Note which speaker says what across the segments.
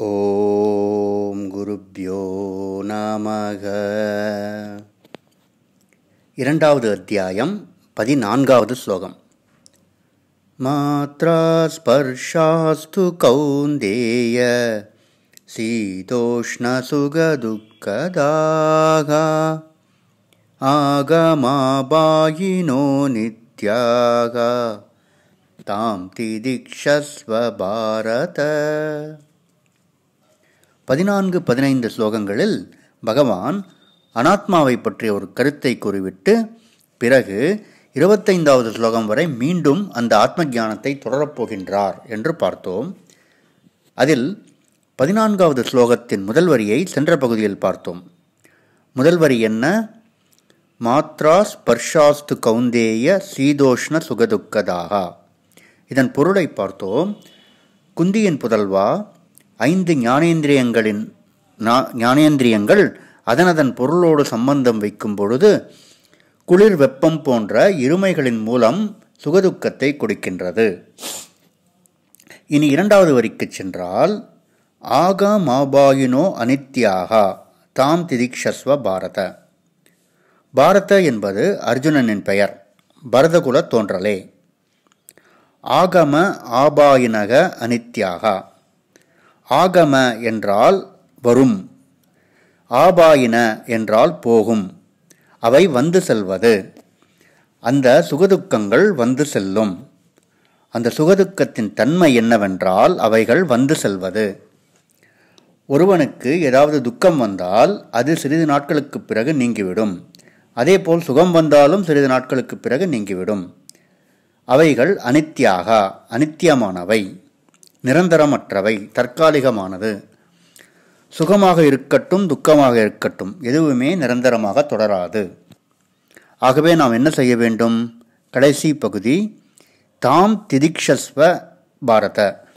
Speaker 1: ஓம் குருப்யோ நமக இரண்டாவது அத்தியாயம் பதினான்காவது ஸ்லோகம் மாத்ரா ஸ்பர்ஷாஸ்து கௌந்தேய சீதோஷ்ணசுகதுக்கதாக ஆகமாபாயினோ நித்யாக தாம் திதிக்ஷஸ்வ பாரத பதினான்கு பதினைந்து ஸ்லோகங்களில் பகவான் அனாத்மாவை பற்றிய ஒரு கருத்தை கூறிவிட்டு பிறகு இருபத்தைந்தாவது ஸ்லோகம் வரை மீண்டும் அந்த ஆத்ம ஜானத்தை தொடரப்போகின்றார் என்று பார்த்தோம். அதில் பதினான்காவது ஸ்லோகத்தின் முதல் வரியை சென்ற பகுதியில் பார்த்தோம். முதல் வரி என்ன? மாத்ரா ஸ்பர்ஷாஸ்து கௌந்தேய சீதோஷ்ண சுகதுக்கதாக. இதன் பொருளை பார்த்தோம். குந்தியின் புதல்வா ஐந்து ஞானேந்திரியங்களின் ஞானேந்திரியங்கள் அதனதன் பொருளோடு சம்பந்தம் வைக்கும் பொழுது குளிர் வெப்பம் போன்ற இருமைகளின் மூலம் சுகதுக்கத்தை கொடுக்கின்றது. இனி இரண்டாவது வரிக்கு சென்றால் ஆகா மாபாயினோ அனித்யாகா தாம் திதிக்ஷஸ்வ பாரத பாரத என்பது அர்ஜுனனின் பெயர் பரதகுல தோன்றலே. ஆகம ஆபாயினக அனித்யாகா ஆகம என்றால் வரும் ஆபாயின என்றால் போகும். அவை வந்து செல்வது. அந்த சுகதுக்கங்கள் வந்து செல்லும். அந்த சுகதுக்கத்தின் தன்மை என்னவென்றால் அவைகள் வந்து செல்வது. ஒருவனுக்கு ஏதாவது துக்கம் வந்தால் அது சிறிது நாட்களுக்கு பிறகு நீங்கிவிடும். அதேபோல் சுகம் வந்தாலும் சிறிது நாட்களுக்கு பிறகு நீங்கிவிடும். அவைகள் அனித்தியாக அனித்தியமானவை நிரந்தரமற்றவை தற்காலிகமானது. சுகமாக இருக்கட்டும் துக்கமாக இருக்கட்டும் எதுவுமே நிரந்தரமாக தொடராது. ஆகவே நாம் என்ன செய்ய வேண்டும்? கடைசி பகுதி தாம் திதிக்ஷஸ்வ பாரத.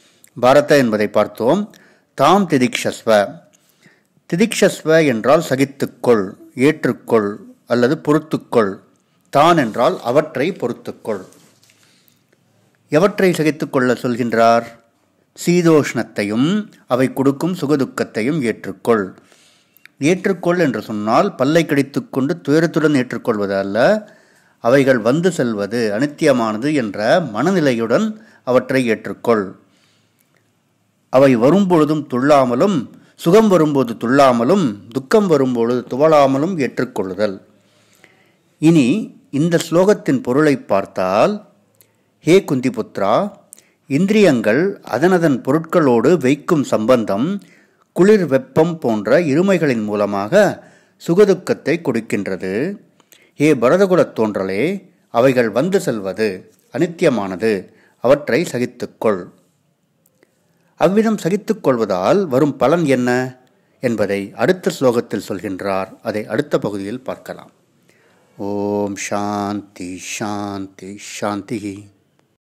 Speaker 1: பாரத என்பதை பார்த்தோம். தாம் திதிக்ஷஸ்வ. திதிக்ஷஸ்வ என்றால் சகித்துக்கொள் ஏற்றுக்கொள் அல்லது பொறுத்துக்கொள். தான் என்றால் அவற்றை பொறுத்துக்கொள். எவற்றை சகித்துக்கொள்ள சொல்கின்றார்? சீதோஷ்ணத்தையும் அவை கொடுக்கும் சுகதுக்கத்தையும் ஏற்றுக்கொள். ஏற்றுக்கொள் என்று சொன்னால் பல்லை கடித்துக்கொண்டு துயரத்துடன் ஏற்றுக்கொள்வது அல்ல. அவைகள் வந்து செல்வது அனித்தியமானது என்ற மனநிலையுடன் அவற்றை ஏற்றுக்கொள். அவை வரும்பொழுதும் துள்ளாமலும் சுகம் வரும்போது துள்ளாமலும் துக்கம் வரும்பொழுது துவளாமலும் ஏற்றுக்கொள்ளுதல். இனி இந்த ஸ்லோகத்தின் பொருளை பார்த்தால் ஹே குந்திபுத்ரா இந்திரியங்கள் அதனதன் பொருட்களோடு வைக்கும் சம்பந்தம் குளிர் வெப்பம் போன்ற இருமைகளின் மூலமாக சுகதுக்கத்தை கொடுக்கின்றது. ஏ பரதகுலத் தோன்றலே அவைகள் வந்து செல்வது அனித்தியமானது அவற்றை சகித்துக்கொள். அவ்விதம் சகித்துக்கொள்வதால் வரும் பலன் என்ன? என்பதை அடுத்த ஸ்லோகத்தில் சொல்கின்றார். அதை அடுத்த பகுதியில் பார்க்கலாம். ஓம் சாந்தி சாந்தி சாந்தி